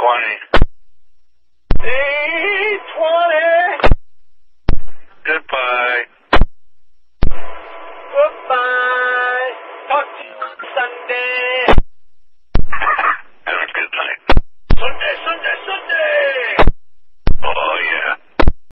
820. Goodbye. Goodbye. Talk to you on Sunday.